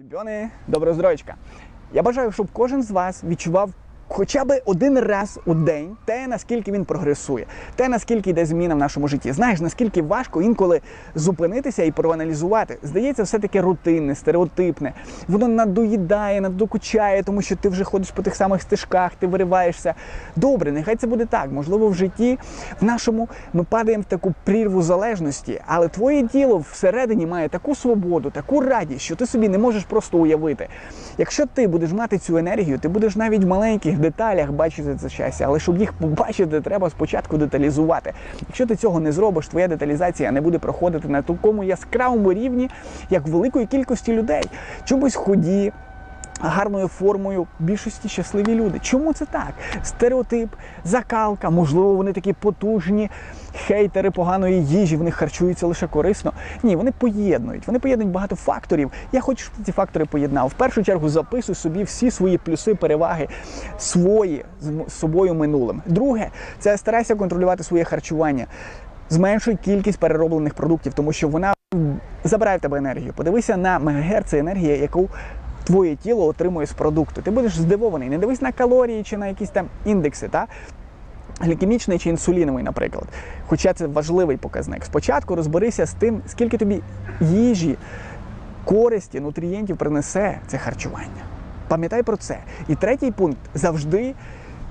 Чемпіони, доброго здоров'ячка. Я бажаю, щоб кожен з вас відчував хоча б один раз у день те, наскільки він прогресує, те, наскільки йде зміна в нашому житті. Знаєш, наскільки важко інколи зупинитися і проаналізувати. Здається, все таке рутинне, стереотипне. Воно надоїдає, надокучає, тому що ти вже ходиш по тих самих стежках, ти вириваєшся. Добре, нехай це буде так. Можливо, в житті в нашому ми падаємо в таку прірву залежності, але твоє тіло всередині має таку свободу, таку радість, що ти собі не можеш просто уявити. Якщо ти будеш мати цю енергію, ти будеш навіть в маленьких деталях бачити це щастя, але щоб їх побачити, треба спочатку деталізувати. Якщо ти цього не зробиш, твоя деталізація не буде проходити на такому яскравому рівні, як великої кількості людей. Чомусь ході, гарною формою більшості щасливі люди. Чому це так? Стереотип, закалка, можливо, вони такі потужні, хейтери поганої їжі, в них харчуються лише корисно. Ні, вони поєднують. Вони поєднують багато факторів. Я хочу, щоб ці фактори поєднав. В першу чергу записуй собі всі свої плюси, переваги свої з собою минулим. Друге, це старайся контролювати своє харчування. Зменшуй кількість перероблених продуктів, тому що вона забирає в тебе енергію. Подивися на мегагерц, енергія, яку твоє тіло отримує з продукту. Ти будеш здивований. Не дивись на калорії чи на якісь там індекси, та? глікемічний чи інсуліновий, наприклад. Хоча це важливий показник. Спочатку розберися з тим, скільки тобі їжі, користі, нутрієнтів принесе це харчування. Пам'ятай про це. І третій пункт завжди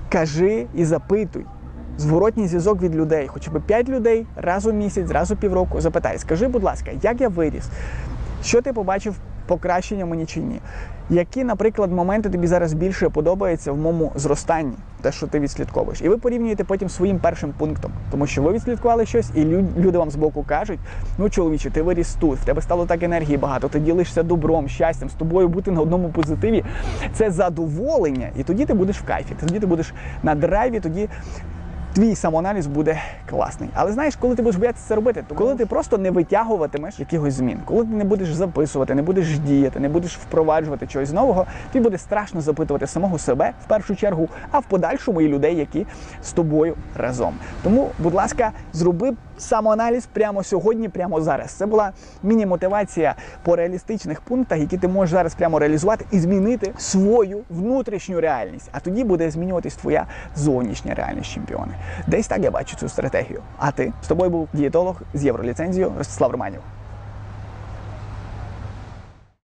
кажи і запитуй. Зворотній зв'язок від людей, хоча б 5 людей раз у місяць, раз у півроку. Запитай, скажи, будь ласка, як я виріс? Що ти побачив покращення мені чи ні? Які, наприклад, моменти тобі зараз більше подобаються в моєму зростанні, те, що ти відслідковуєш? І ви порівнюєте потім своїм першим пунктом, тому що ви відслідкували щось, і люди вам збоку кажуть: ну, чоловіче, ти виріс тут, в тебе стало так енергії багато, ти ділишся добром, щастям, з тобою бути на одному позитиві. Це задоволення, і тоді ти будеш в кайфі, тоді ти будеш на драйві, тоді твій самоаналіз буде класний. Але знаєш, коли ти будеш боятися це робити, то коли ти просто не витягуватимеш якихось змін, коли ти не будеш записувати, не будеш діяти, не будеш впроваджувати чогось нового, тобі буде страшно запитувати самого себе в першу чергу, а в подальшому і людей, які з тобою разом. Тому, будь ласка, зроби самоаналіз прямо сьогодні, прямо зараз. Це була міні-мотивація по реалістичних пунктах, які ти можеш зараз прямо реалізувати і змінити свою внутрішню реальність. А тоді буде змінюватись твоя зовнішня реальність чемпіони. Десь так я бачу цю стратегію. А ти з тобою був дієтолог з євроліцензією Ростислав Романів.